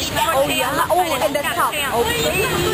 Oh, yeah. Oh, and then top. Okay.